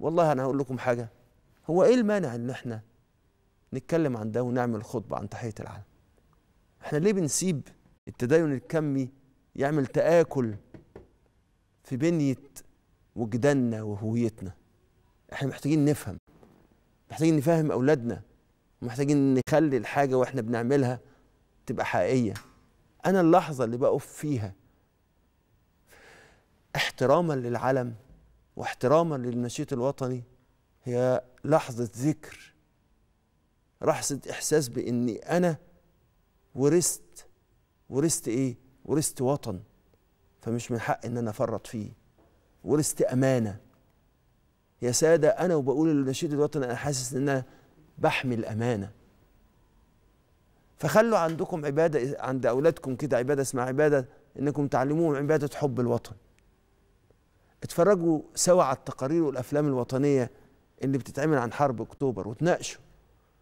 والله أنا هقول لكم حاجة هو إيه المانع إن إحنا نتكلم عن ده ونعمل خطبة عن تحية العلم إحنا ليه بنسيب التدين الكمي يعمل تآكل في بنية وجداننا وهويتنا؟ إحنا محتاجين نفهم محتاجين نفهم أولادنا محتاجين نخلي الحاجة وإحنا بنعملها تبقى حقيقية. أنا اللحظة اللي بقف فيها احتراما للعلم واحتراما للنشيد الوطني هي لحظة ذكر لحظة إحساس بإني أنا ورثت ورثت إيه؟ ورثت وطن. فمش من حق إن أنا أفرط فيه. ورثت أمانة. يا سادة أنا وبقول النشيد الوطني أنا حاسس إن أنا بحمل أمانة فخلوا عندكم عبادة عند أولادكم كده عبادة اسمها عبادة إنكم تعلموهم عبادة حب الوطن. اتفرجوا سوا على التقارير والأفلام الوطنية اللي بتتعمل عن حرب أكتوبر وتناقشوا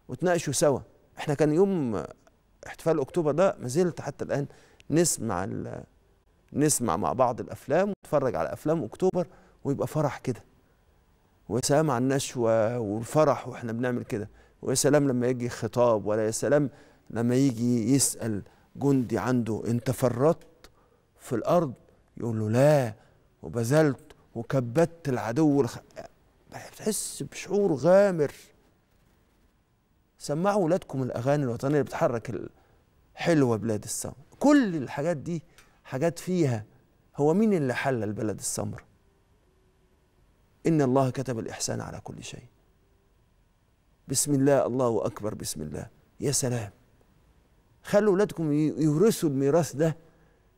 وتناقشوا سوا. إحنا كان يوم احتفال أكتوبر ده ما زلت حتى الآن نسمع نسمع مع بعض الأفلام ونتفرج على أفلام أكتوبر ويبقى فرح كده. ويا سلام على النشوة والفرح وإحنا بنعمل كده. ويا سلام لما يجي خطاب ولا يا سلام لما يجي يسأل جندي عنده انت فرطت في الأرض؟ يقول له لا وبذلت وكبدت العدو الخ... بتحس بشعور غامر. سمعوا ولادكم الأغاني الوطنية اللي بتحرك حلوة بلاد السمر. كل الحاجات دي حاجات فيها هو مين اللي حل البلد السمر؟ إن الله كتب الإحسان على كل شيء. بسم الله الله أكبر بسم الله. يا سلام. خلوا ولادكم ي- يورثوا الميراث ده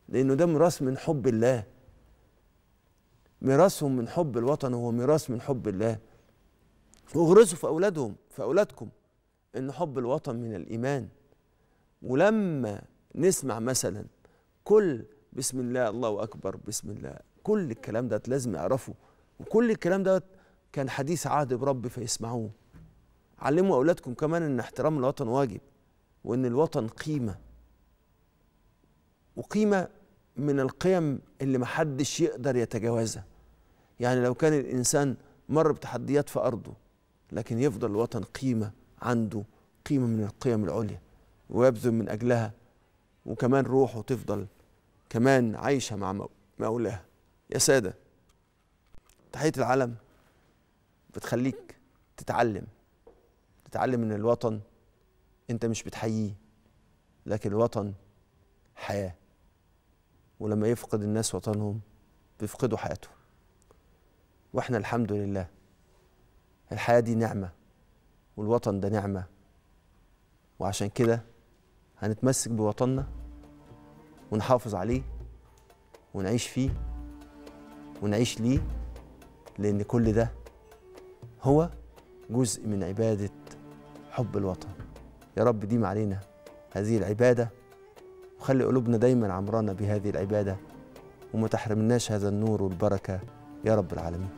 لأنه ده ميراث من حب الله. ميراثهم من حب الوطن هو ميراث من حب الله. واغرسوا في أولادهم في أولادكم إن حب الوطن من الإيمان. ولما نسمع مثلا كل بسم الله الله أكبر بسم الله كل الكلام ده لازم يعرفوا. وكل الكلام ده كان حديث عهد برب فيسمعوه. علموا أولادكم كمان إن احترام الوطن واجب وإن الوطن قيمة. وقيمة من القيم اللي محدش يقدر يتجاوزها. يعني لو كان الإنسان مر بتحديات في أرضه لكن يفضل الوطن قيمة عنده قيمة من القيم العليا ويبذل من أجلها وكمان روحه تفضل كمان عايشة مع مو- مولاها. يا سادة تحية العلم بتخليك تتعلم تتعلم إن الوطن أنت مش بتحييه لكن الوطن حياة. ولما يفقد الناس وطنهم بيفقدوا حياتهم. وإحنا الحمد لله. الحياة دي نعمة والوطن ده نعمة. وعشان كده هنتمسك بوطننا ونحافظ عليه ونعيش فيه ونعيش ليه لأن كل ده هو جزء من عبادة حب الوطن. يا رب ديم علينا هذه العبادة وخلي قلوبنا دايما عمرانة بهذه العبادة وما تحرمناش هذا النور والبركة يا رب العالمين.